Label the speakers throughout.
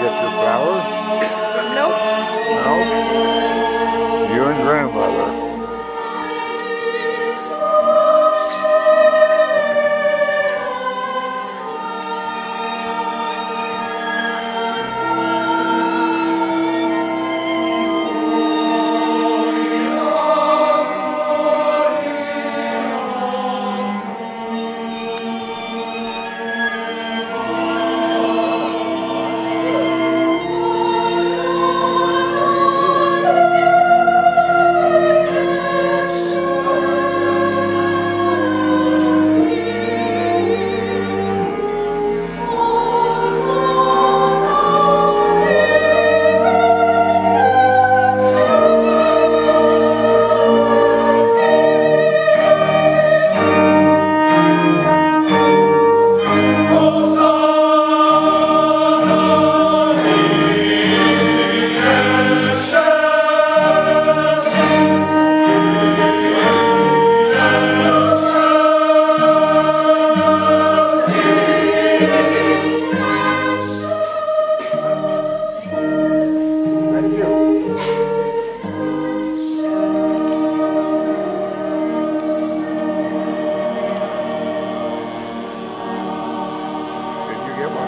Speaker 1: get your flower?
Speaker 2: Nope. No?
Speaker 1: You and Grandmother.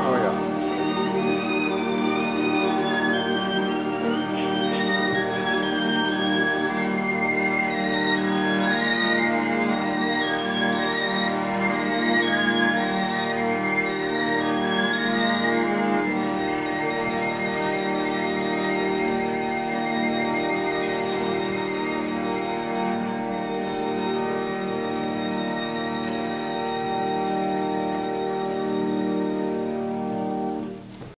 Speaker 1: Oh.